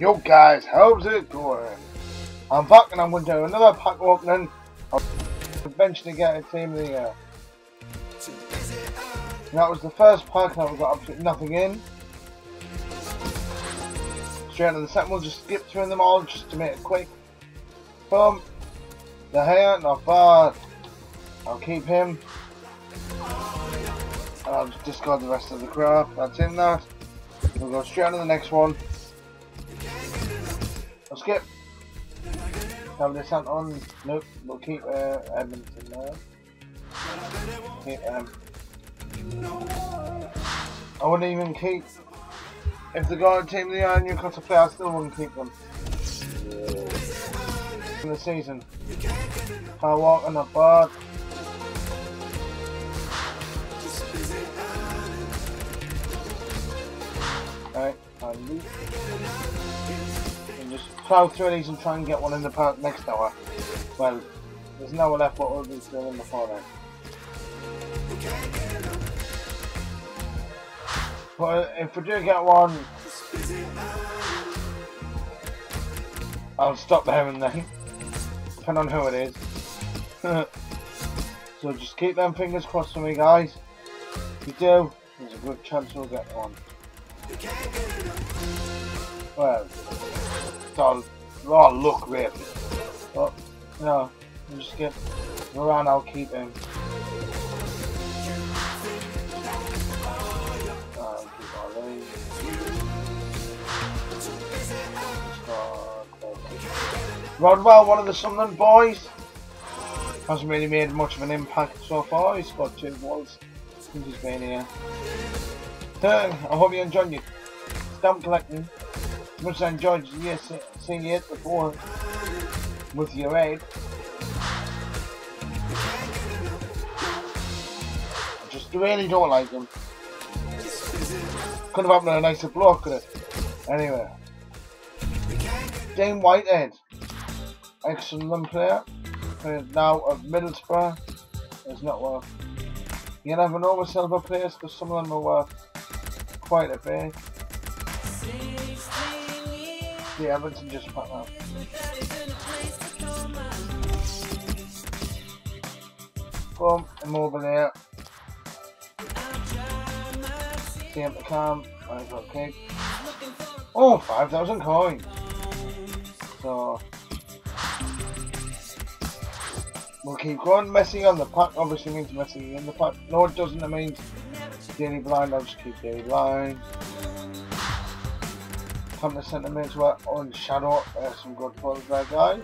Yo guys, how's it going? I'm back and I'm going to do another pack opening. I'll eventually get a team of the year. That was the first pack and I've got absolutely nothing in. Straight into the second one, just skip through them all just to make it quick. Boom. The hair, not bad. I'll keep him. And I'll just discard the rest of the crap That's in that. We'll go straight on to the next one. I'll skip. Have this on. Nope. We'll keep uh, Edmonton there. Keep um. I wouldn't even keep. If the guy team the Iron Newcastle play, I still wouldn't keep them. In the season. I walk on the bad. Alright, I'll just plow through these and try and get one in the park next hour. Well, there's no one left but others still in the then. But if we do get one, I'll stop there and then. Depending on who it is. so just keep them fingers crossed for me, guys. If you do, there's a good chance we'll get one. Well, it's all, all luck, really. But, you know, just get Moran, I'll keep him. Rodwell, one of the Sunderland boys, hasn't really made much of an impact so far. He's got two goals since he's been here. I hope you enjoyed it. Stamp collecting. Much as I enjoyed seeing it before with your aid. I just really don't like them. Could have happened a nicer block, could it? Anyway. Dean Whitehead. Excellent player. Now at Middlesbrough. It's not worth. You never know with silver players because some of them are worth quite a bit. Yeah, Everton just put that. Boom, immobile there. See him to come. I've got cake. Oh, 5,000 coins. So, we'll keep going. Messing on the pack obviously means messing in the pack. No, it doesn't. It means Daily Blind. I'll just keep Daily Blind. Come to sentiments on Shadow. There's some good pulls there, guys.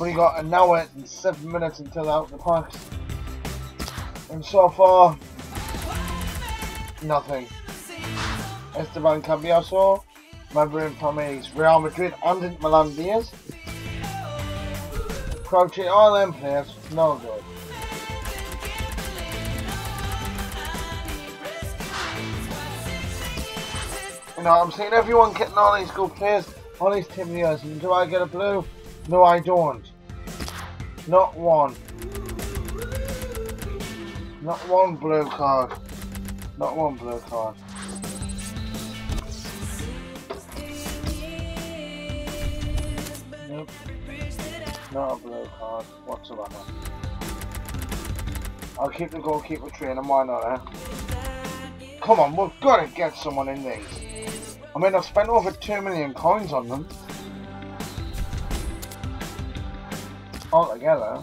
We got an hour and seven minutes until out the packs. And so far, nothing. Esteban Cambiasso, remembering from his Real Madrid and Milan Diaz. Crouching all players, no good. You know, I'm seeing everyone getting all these good players, all these years, and do I get a blue? No, I don't. Not one. Not one blue card. Not one blue card. Not a blue card whatsoever. I'll keep the goalkeeper training, why not, eh? Come on, we've got to get someone in these. I mean, I've spent over 2 million coins on them. Altogether.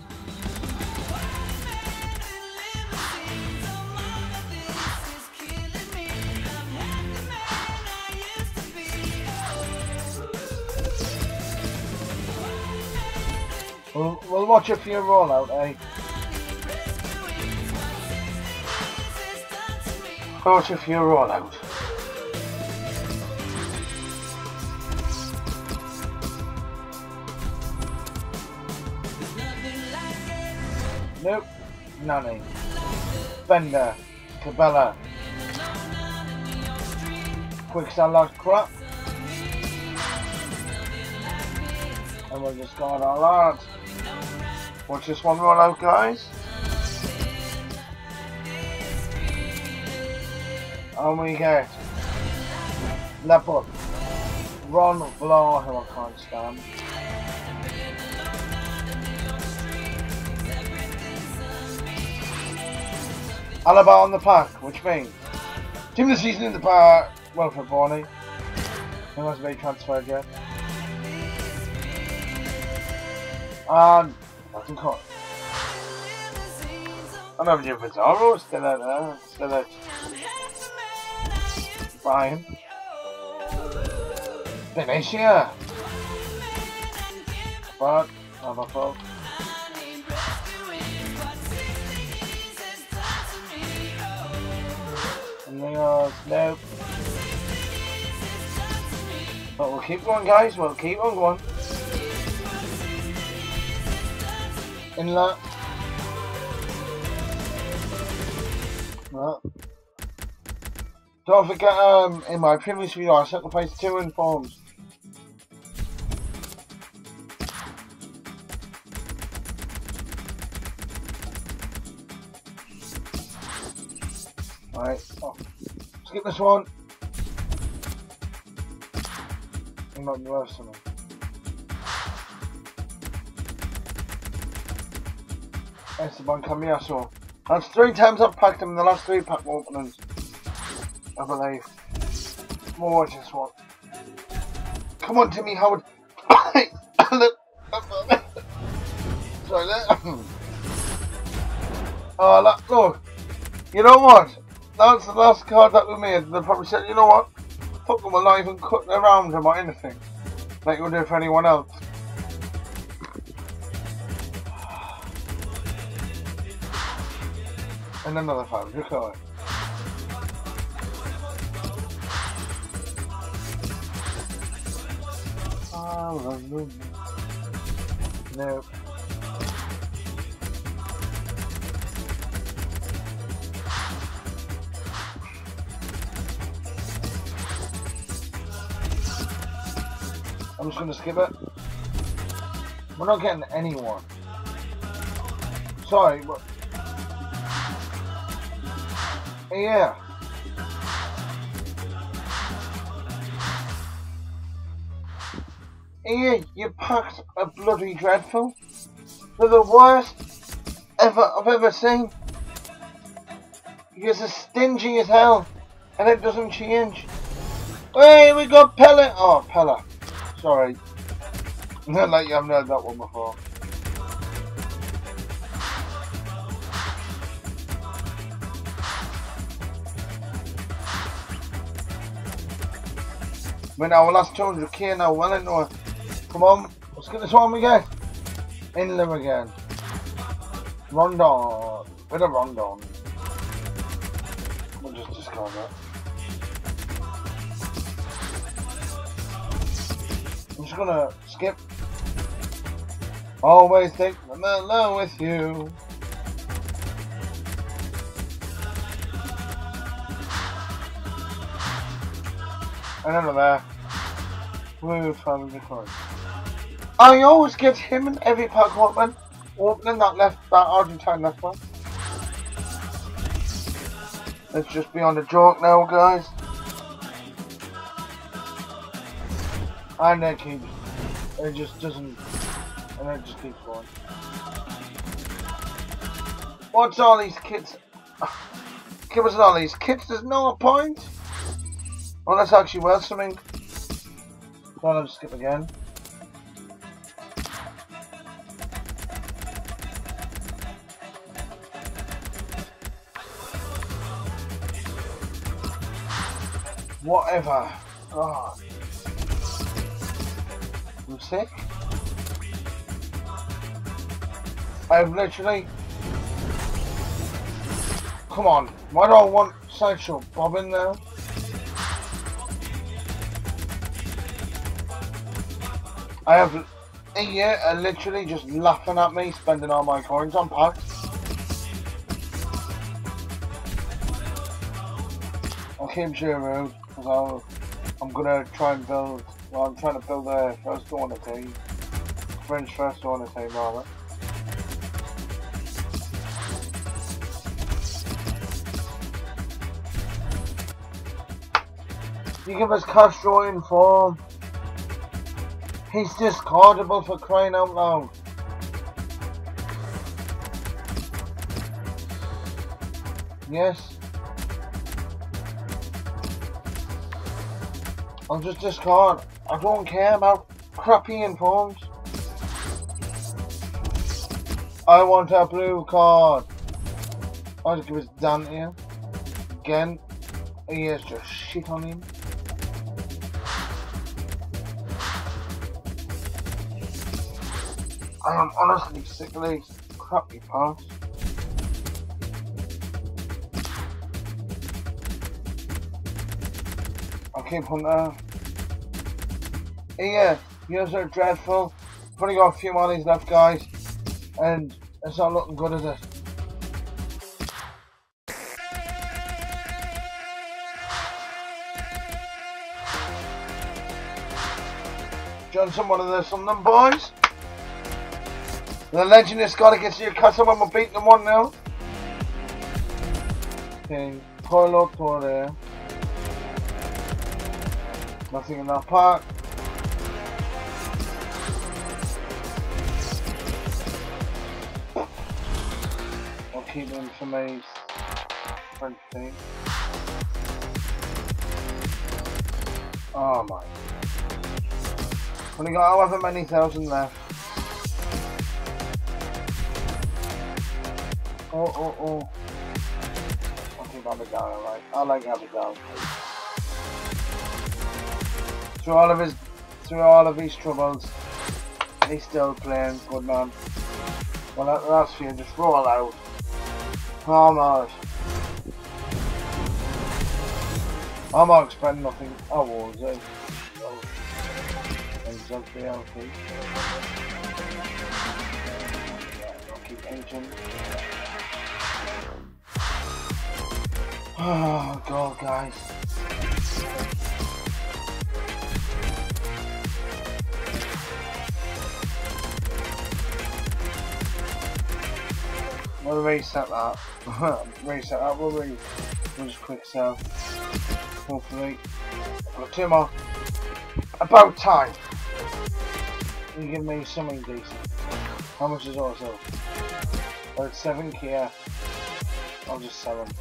We'll, we'll watch a few rollout, eh? Watch a few rollout. Nope, Nani. Bender, Cabella. Quick last crap. And we'll on our lads. Watch this one roll out, guys. And we get Leopard, Ron Vlaar, who I can't stand. Alaba on the pack, which means Team of the season in the pack, Wilfried Bony. He hasn't been transferred yet. And Martin Cott. And I've new Pizarro still out there, still out. Brian. Benicia. But, I'm a fault. And they are, nope. But we'll keep going guys, we'll keep on going. Inlet. Right. Don't forget, um, in my previous video I sacrificed two informs. Alright, oh. skip this one. I'm not. Esteban Cambiasso. That's three times I've packed him in the last three pack openings. I believe. More this one. Come on, Timmy Howard. Sorry, oh, look. You know what? That's the last card that we made. They probably said, you know what? Fuck them, not even cutting around them or anything. Like you do for anyone else. And another five. Hallelujah. Nope. I'm just gonna skip it. We're not getting anyone. Sorry, but yeah. Yeah, your packed are bloody dreadful. They're the worst ever I've ever seen. You're as stingy as hell, and it doesn't change. Hey, we got Pellet. Oh, Pella. Sorry. Like you haven't heard that one before. We're now last 200k now, well into it. Come on, let's get this one again. In live again. Rondon. With a Rondon. We'll just discard that. I'm just gonna skip. Always take them along with you. Another there. Blue family card. I always get him in every pack opening. Opening that left, that Argentine left one. Let's just be on the joke now, guys. And then keeps, it just doesn't, and it just keeps going. What's all these kids? Give us all these kids, there's no point. Well, that's actually worth something. Well, I'll skip again. Whatever. Oh. I'm sick. I've literally... Come on. Why do I want Sideshow Bob in there? I have a year and uh, literally just laughing at me spending all my coins on packs. I'll keep zero because I'm gonna try and build. Well, I'm trying to build a first order team, French first order team rather. You give us cash in form. He's discardable for crying out loud. Yes. I'll just discard. I don't care about crappy informs. I want a blue card. I'll just give it Dante. Again. He has just shit on him. I am honestly sick of these crappy parts. I'll keep Hunter. Uh, yeah, yours are dreadful. I've only got a few these left, guys. And it's not looking good, is it? Johnson, one of the some of them boys. The legend has got to get to your when we're beating them 1 now. Okay, Polo Tour there. Nothing in that park. I'll keep them for my French team. Oh my. Only got oh, however many thousand left. Oh, oh, oh. I'll keep Abidal, alright. I like Abidal. Through all of his, through all of his troubles, he's still playing good man. Well, that last few just roll out. Almost. I'm not expecting nothing. I was, eh? Exactly, okay. Keep ancient. Oh god, guys. We'll reset that. reset that, we'll, re we'll just quick sell. Hopefully. Got two more. About time! You give me something decent. How much is also? It's 7k, yeah. I'll just sell them.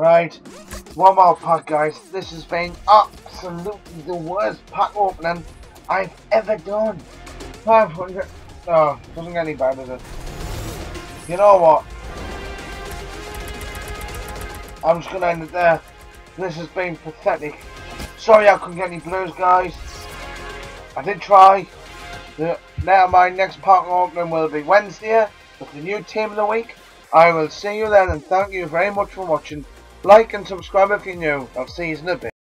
Right, one more pack guys. This has been absolutely the worst pack opening I've ever done. 500, oh, doesn't get any better, it? You know what? I'm just gonna end it there. This has been pathetic. Sorry I couldn't get any blues guys. I did try. Now my next pack opening will be Wednesday with the new team of the week. I will see you then and thank you very much for watching. Like and subscribe if you're new. I'll see you in a bit.